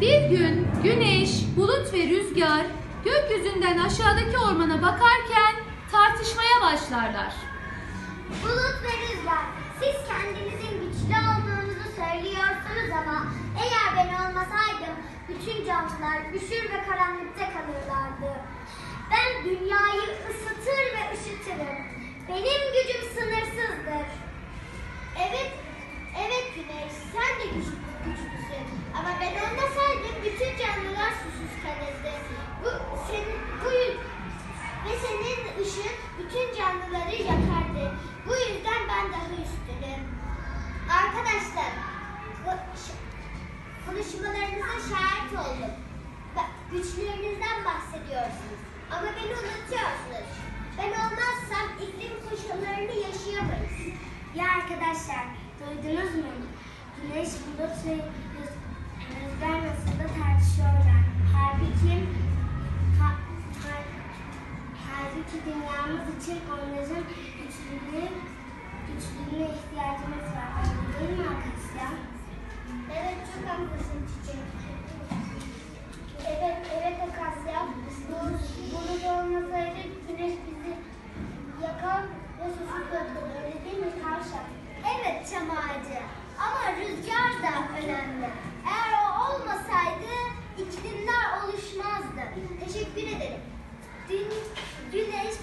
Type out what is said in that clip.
Bir gün güneş, bulut ve rüzgar gökyüzünden aşağıdaki ormana bakarken tartışmaya başlarlar. Bulut ve rüzgar, siz kendinizin güçlü olduğunuzu söylüyorsunuz ama eğer ben olmasaydım bütün canlılar üşür ve karanlıkta kalırlardı. Ben dünyayı ısıtır ve ışıtırım. Benim gücüm sınırsızdır. Evet, evet Güneş, sen de güç, güçlüsün. Ama ben olmasaydım susuz kalırdı. Bu senin, bu ve senin ışın bütün canlıları yakardı. Bu yüzden ben daha üstünüm. Arkadaşlar, bu konuşmalarınıza şahit oldum. Güçlerinizden bahsediyorsunuz. Ama beni unutuyorsunuz. Ben olmazsam iklim koşullarını yaşayamayız. Ya arkadaşlar, duydunuz mu? Güneş, bulut ve iki dünyamız için onların güçlülüğü, güçlülüğüne ihtiyacımız var. Değil mi arkadaşlar? Evet çok haklısın Çiçek. Evet, evet Akasya. Bunu, bunu da olmasaydı güneş bizi yakar ve susuz bırakır. Öyle değil mi Tavşan? Evet çam ağacı. Ama rüzgar da önemli. Eğer o olmasaydı iklimler oluşmazdı. Teşekkür ederim. Dün relays